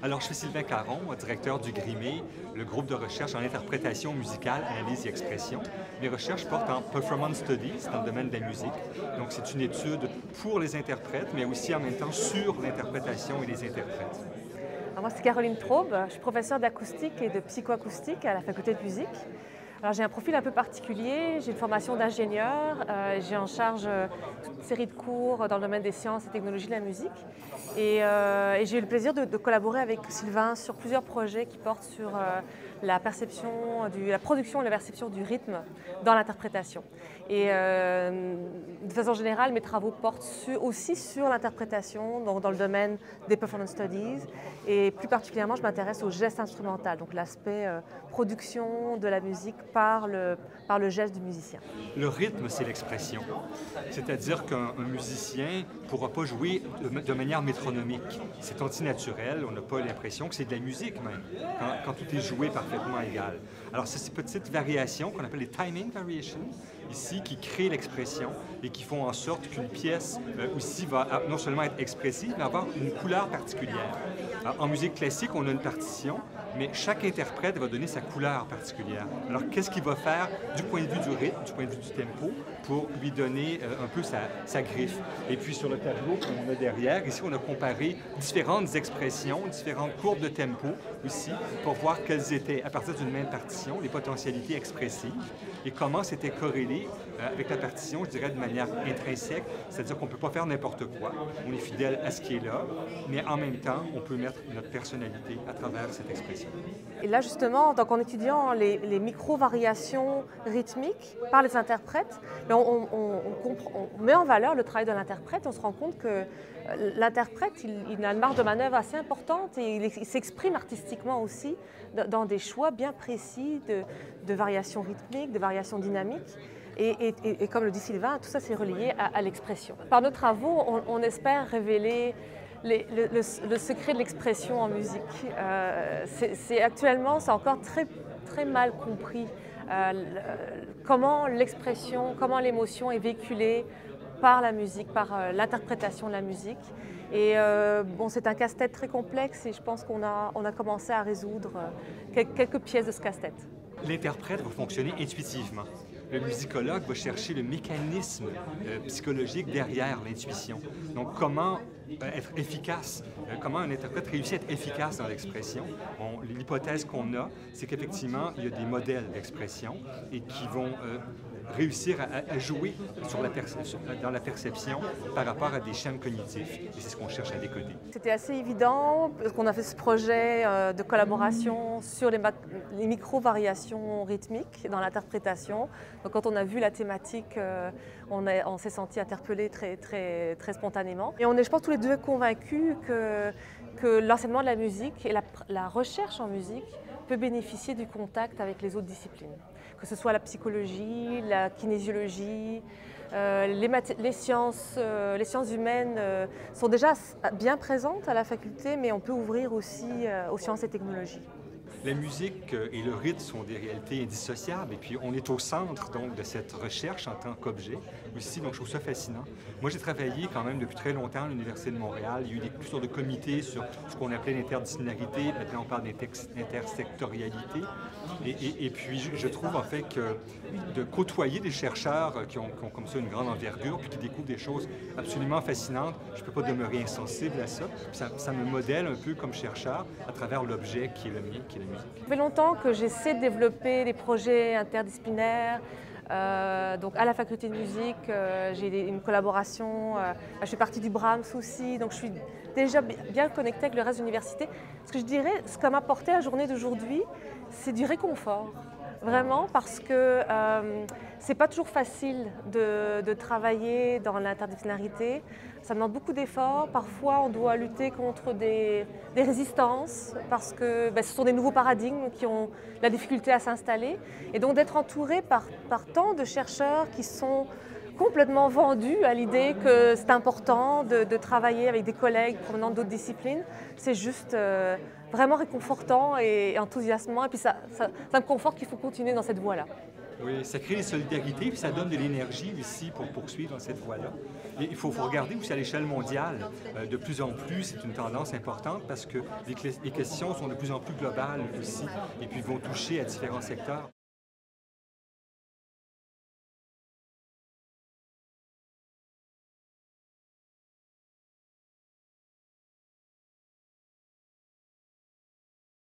Alors, je suis Sylvain Caron, directeur du GRIME, le groupe de recherche en interprétation musicale, analyse et expression. Mes recherches portent en performance studies dans le domaine de la musique. Donc, c'est une étude pour les interprètes, mais aussi en même temps sur l'interprétation et les interprètes. Alors moi, c'est Caroline Traube. Je suis professeure d'acoustique et de psychoacoustique à la faculté de musique. Alors j'ai un profil un peu particulier, j'ai une formation d'ingénieur, euh, j'ai en charge euh, toute une série de cours dans le domaine des sciences et technologies de la musique. Et, euh, j'ai eu le plaisir de, collaborer avec Sylvain sur plusieurs projets qui portent sur la perception, du, la production et la perception du rythme dans l'interprétation. Et de façon générale, mes travaux portent aussi sur l'interprétation, donc dans le domaine des performance studies. Et plus particulièrement, je m'intéresse au geste instrumental, donc l'aspect production de la musique par le, par le geste du musicien. Le rythme, c'est l'expression. C'est-à-dire qu'un musicien ne pourra pas jouer de, manière métronomique. C'est antinaturel, on n'a pas l'impression que c'est de la musique même, quand, tout est joué Alors c'est ces petites variations qu'on appelle les timing variations, ici, qui créent l'expression et qui font en sorte qu'une pièce euh, aussi va non seulement être expressive, mais avoir une couleur particulière. en musique classique, on a une partition, mais chaque interprète va donner sa couleur particulière. Alors, qu'est-ce qu'il va faire du point de vue du rythme, du point de vue du tempo, pour lui donner euh, un peu sa, griffe? Et puis, sur le tableau qu'on a derrière, ici, on a comparé différentes expressions, différentes courbes de tempo aussi, pour voir quelles étaient, à partir d'une même partition, les potentialités expressives et comment c'était corrélé euh, avec la partition, je dirais, de manière intrinsèque, c'est-à-dire qu'on ne peut pas faire n'importe quoi. On est fidèle à ce qui est là, mais en même temps, on peut mettre notre personnalité à travers cette expression. Et là, justement, en étudiant les, micro-variations rythmiques par les interprètes, ben, on, on, met en valeur le travail de l'interprète. On se rend compte que euh, l'interprète, il, a une marge de manœuvre assez importante et il, s'exprime artistiquement aussi dans des choix bien précis de, variations rythmiques, de variations dynamiques. Et, comme le dit Sylvain, tout ça c'est relié à, l'expression. Par nos travaux, on, espère révéler le, secret de l'expression en musique. Euh, c'est actuellement, c'est encore très, très mal compris euh, comment l'expression, comment l'émotion est véhiculée par la musique, par euh, l'interprétation de la musique. Et bon, c'est un casse-tête très complexe et je pense qu'on a, on a commencé à résoudre quelques pièces de ce casse-tête. L'interprète va fonctionner intuitivement le musicologue va chercher le mécanisme psychologique derrière l'intuition. Donc, comment être efficace, euh, comment un interprète réussit à être efficace dans l'expression? L'hypothèse qu'on a, c'est qu'effectivement, il y a des modèles d'expression et qui vont réussir à, jouer dans la perception par rapport à des chaînes cognitifs. Et c'est ce qu'on cherche à décoder. C'était assez évident qu'on a fait ce projet de collaboration sur les, micro-variations rythmiques dans l'interprétation. Quand on a vu la thématique, euh, on, s'est senti interpellé très, spontanément. Et on est, je pense, tous les deux convaincus que l'enseignement de la musique et la, recherche en musique peut bénéficier du contact avec les autres disciplines, que ce soit la psychologie, la kinésiologie, euh, les, sciences, euh, les sciences humaines sont déjà bien présentes à la faculté, mais on peut ouvrir aussi aux sciences et technologies. La musique et le rythme sont des réalités indissociables et puis on est au centre donc de cette recherche en tant qu'objet aussi, donc je trouve ça fascinant. Moi j'ai travaillé quand même depuis très longtemps à l'Université de Montréal, il y a eu des, sortes de comités sur ce qu'on appelait l'interdisciplinarité, maintenant on parle d'intersectorialité et, puis je, trouve en fait que de côtoyer des chercheurs qui ont, comme ça une grande envergure puis qui découvrent des choses absolument fascinantes, je ne peux pas demeurer insensible à ça. ça. me modèle un peu comme chercheur à travers l'objet qui est le mien, qui est la ça fait longtemps que j'essaie de développer des projets interdisciplinaires. Euh, donc à la faculté de musique, euh, j'ai une collaboration. Euh, je fais partie du Brahms aussi, donc je suis déjà bien connectée avec le reste de l'université. Ce que je dirais, ce qu'a m'apporté la journée d'aujourd'hui, c'est du réconfort vraiment parce que euh, c'est pas toujours facile de, travailler dans l'interdisciplinarité. Ça demande beaucoup d'efforts. Parfois, on doit lutter contre des, résistances parce que ben, ce sont des nouveaux paradigmes qui ont la difficulté à s'installer. Et donc d'être entouré par, par tant de chercheurs qui sont complètement vendus à l'idée que c'est important de, travailler avec des collègues provenant d'autres disciplines, c'est juste euh, vraiment réconfortant et enthousiasmant. Et puis ça, me conforte qu'il faut continuer dans cette voie-là. Oui, ça crée des solidarités, puis ça donne de l'énergie aussi pour poursuivre dans cette voie-là. Et il faut, regarder aussi à l'échelle mondiale. Euh, de plus en plus, c'est une tendance importante parce que les questions sont de plus en plus globales aussi, et puis vont toucher à différents secteurs.